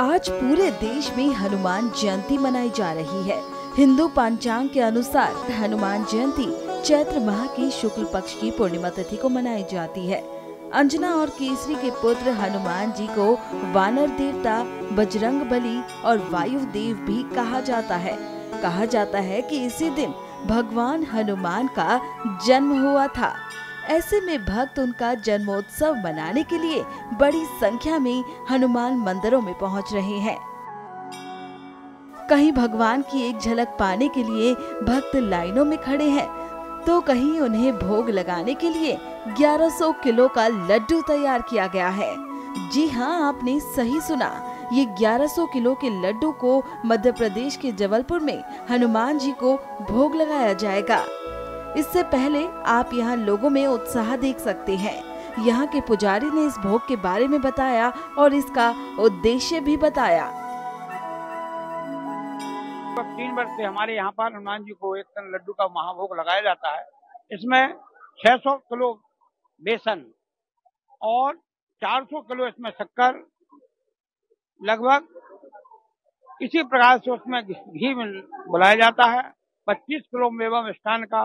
आज पूरे देश में हनुमान जयंती मनाई जा रही है। हिंदू पंचांग के अनुसार हनुमान जयंती चैत्र माह की शुक्ल पक्ष की पूर्णिमा तिथि को मनाई जाती है। अंजना और केसरी के पुत्र हनुमान जी को वानर देवता, बजरंग बली और वायु देव भी कहा जाता है। कहा जाता है कि इसी दिन भगवान हनुमान का जन्म हुआ था। ऐसे में भक्त उनका जन्मोत्सव मनाने के लिए बड़ी संख्या में हनुमान मंदिरों में पहुँच रहे हैं। कहीं भगवान की एक झलक पाने के लिए भक्त लाइनों में खड़े हैं तो कहीं उन्हें भोग लगाने के लिए 1100 किलो का लड्डू तैयार किया गया है। जी हाँ आपने सही सुना। ये 1100 किलो के लड्डू को मध्य प्रदेश के जबलपुर में हनुमान जी को भोग लगाया जाएगा। इससे पहले आप यहाँ लोगों में उत्साह देख सकते हैं। यहाँ के पुजारी ने इस भोग के बारे में बताया और इसका उद्देश्य भी बताया। तीन वर्ष से हमारे यहाँ पर हनुमान जी को एक टन लड्डू का महाभोग लगाया जाता है। इसमें 600 किलो बेसन और 400 किलो इसमें शक्कर, लगभग इसी प्रकार से उसमें घी बुलाया जाता है। 25 किलो मेवा मिष्ठान का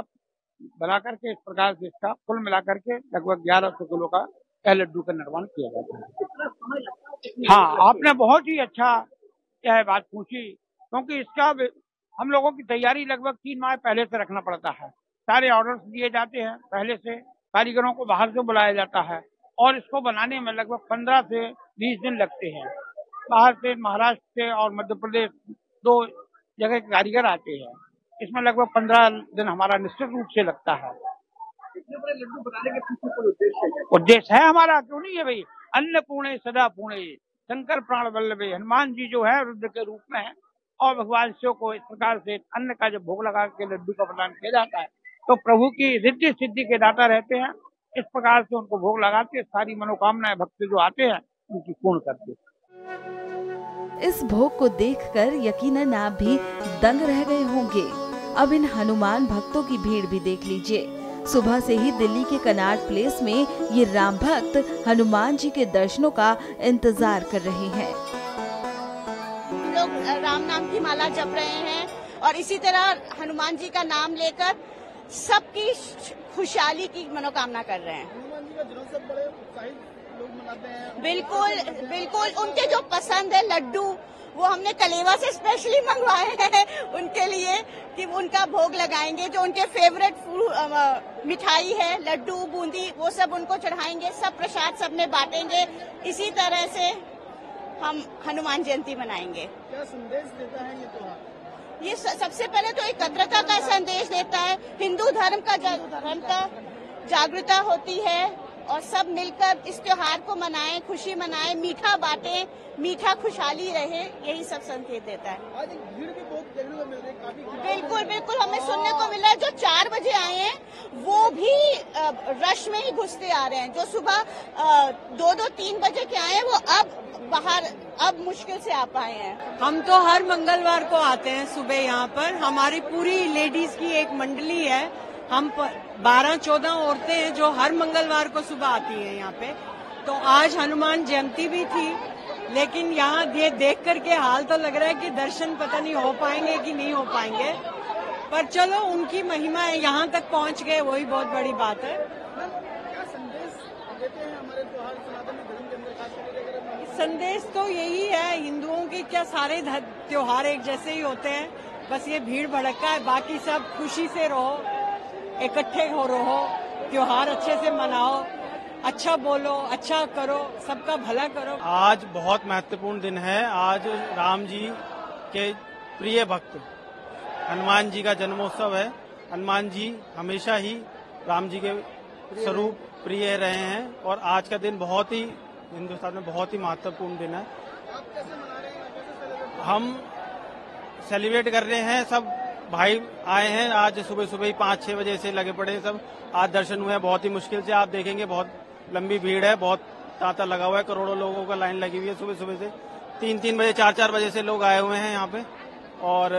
बना करके इस प्रकार से इसका कुल मिला करके लगभग ग्यारह सौ किलो का यह लड्डू का निर्माण किया जाता है। हाँ आपने बहुत ही अच्छा यह बात पूछी क्योंकि इसका हम लोगों की तैयारी लगभग तीन माह पहले से रखना पड़ता है। सारे ऑर्डर्स दिए जाते हैं पहले से कारीगरों को बाहर से बुलाया जाता है और इसको बनाने में लगभग पंद्रह से बीस दिन लगते हैं। बाहर से महाराष्ट्र से और मध्य प्रदेश दो जगह के कारीगर आते हैं। इसमें लगभग पंद्रह दिन हमारा निश्चित रूप से लगता है। लड्डू बनाने के पीछे कोई उद्देश्य उद्देश्य है हमारा क्यों नहीं है भाई? अन्न पूर्ण सदा पूर्ण शंकर प्राण वल्लभ। हनुमान जी जो है रुद्र के रूप में है और भगवान शिव को इस प्रकार से अन्न का जो भोग लगा के लड्डू का प्रदान किया जाता है तो प्रभु की रिद्धि सिद्धि के दाता रहते हैं। इस प्रकार से उनको भोग लगाते सारी मनोकामनाएँ भक्त जो आते हैं उनकी पूर्ण करते इस भोग को देखकर यकीनन आप भी दंग रह गए होंगे। अब इन हनुमान भक्तों की भीड़ भी देख लीजिए। सुबह से ही दिल्ली के कनाट प्लेस में ये राम भक्त हनुमान जी के दर्शनों का इंतज़ार कर रहे हैं। लोग राम नाम की माला जप रहे हैं और इसी तरह हनुमान जी का नाम लेकर सबकी खुशहाली की मनोकामना कर रहे हैं। बिल्कुल बिल्कुल उनके जो पसंद है लड्डू वो हमने कलेवा से स्पेशली मंगवाए हैं उनके लिए कि उनका भोग लगाएँगे जो उनके फेवरेट मिठाई है लड्डू बूंदी वो सब उनको चढ़ाएँगे सब प्रसाद सब में बांटेंगे। इसी तरह से हम हनुमान जयंती मनाएँगे। क्या संदेश देता है ये त्योहार? ये सबसे पहले तो एकत्रता का संदेश देता है। हिंदू धर्म का धर्म का जागरूकता होती है। और सब मिलकर इस त्योहार को मनाएँ खुशी मनाएँ मीठा बांटें मीठा खुशहाली रहे यही सब संकेत देता है। आज भीड़ भी बहुत देखने को मिल रही है काफ़ी बिल्कुल बिल्कुल हमें सुनने को मिला है जो चार बजे आए हैं वो भी रश में ही घुसते आ रहे हैं। जो सुबह दो दो तीन बजे के आए हैं वो अब बाहर अब मुश्किल से आ पाए हैं। हम तो हर मंगलवार को आते हैं सुबह यहाँ पर। हमारी पूरी लेडीज़ की एक मंडली है हम बारह चौदह औरतें हैं जो हर मंगलवार को सुबह आती हैं यहाँ पे। तो आज हनुमान जयंती भी थी लेकिन यहाँ ये देख करके हाल तो लग रहा है कि दर्शन पता नहीं हो पाएँगे कि नहीं हो पाएँगे। पर चलो उनकी महिमा है यहाँ तक पहुँच गए वही बहुत बड़ी बात है। संदेश तो यही है हिंदुओं के क्या सारे त्योहार एक जैसे ही होते हैं। बस ये भीड़ भड़का है बाकी सब खुशी से रहो। इकट्ठे हो रहो, त्योहार अच्छे से मनाओ अच्छा बोलो अच्छा करो, सबका भला करो। आज बहुत महत्वपूर्ण दिन है। आज राम जी के प्रिय भक्त, हनुमान जी का जन्मोत्सव है। हनुमान जी हमेशा ही राम जी के स्वरूप प्रिय रहे हैं और आज का दिन बहुत ही, हिंदुस्तान में बहुत ही महत्वपूर्ण दिन है। हम सेलिब्रेट कर रहे हैं सब भाई आए हैं, आज सुबह सुबह ही पाँच छह बजे से लगे पड़े सब। आज दर्शन हुए हैं, बहुत ही मुश्किल से, आप देखेंगे, बहुत लंबी भीड़ है, बहुत तांता लगा हुआ है, करोड़ों लोगों का लाइन लगी हुई है सुबह सुबह से। तीन तीन बजे चार चार बजे से लोग आए हुए हैं यहाँ पे। और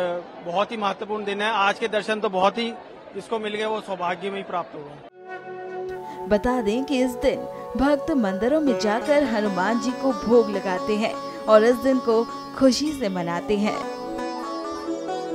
बहुत ही महत्वपूर्ण दिन है। आज के दर्शन तो बहुत ही जिसको मिल गए, वो सौभाग्य में ही। प्राप्त हुआ बता दें कि इस दिन भक्त मंदिरों में जाकर हनुमान जी को भोग लगाते हैं और इस दिन को खुशी से मनाते हैं।